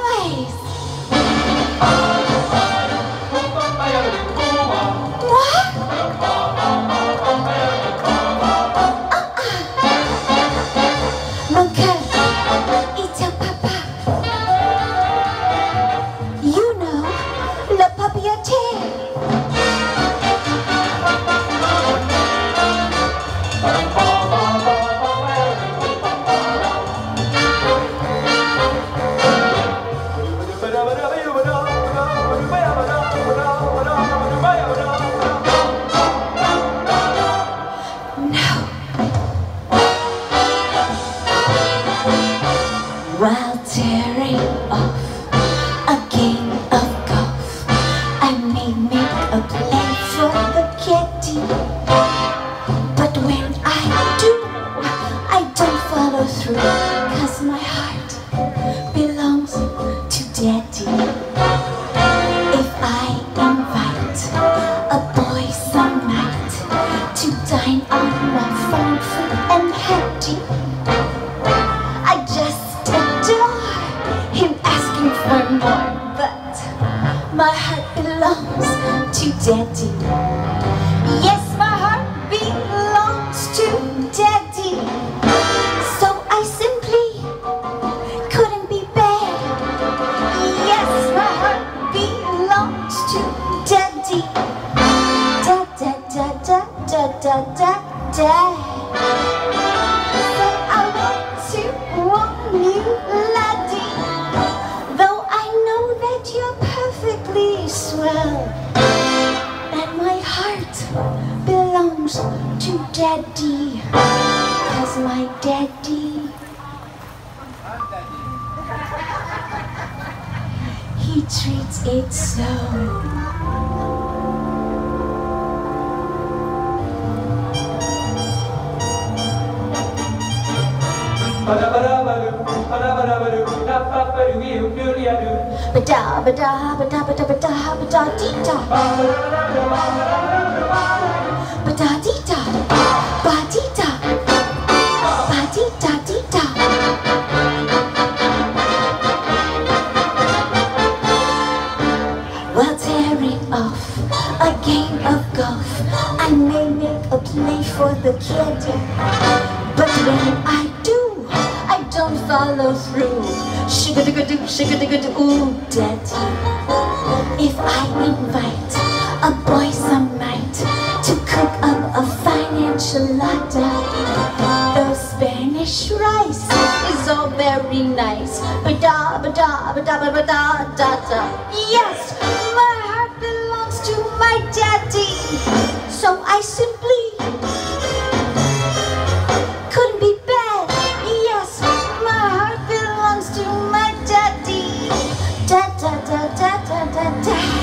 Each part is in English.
boys. What? Cœur est un papa. You know, le papier. No. Off. A game of golf, I may make a play for the kitty, But when I do, I don't follow through, daddy. Yes, my heart belongs to daddy. So I simply couldn't be bad. Yes, my heart belongs to daddy. Da da da da da da da da. So I want to warn you, laddie. Though I know that you're perfectly swell, my heart belongs to daddy. Cause my daddy, he treats it so. Bada bada. Ba. Ba. While tearing off a game of golf, I may make a play for the caddy. But when I do, I don't follow through. Sugar digga doo, sugar digga doo, ooh, daddy. If I invite a boy some night to cook up a fine enchilada, the Spanish rice is all very nice. Ba-da, ba-da, ba-da, ba-da, da, da. Yes, my heart belongs to my daddy. So I simply da da da da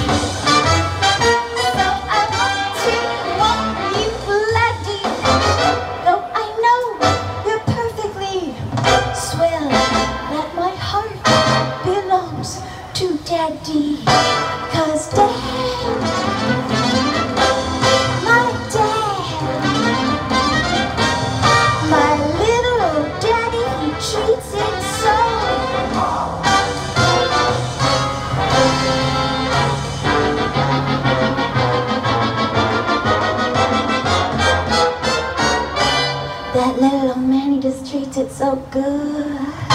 Treated it so good.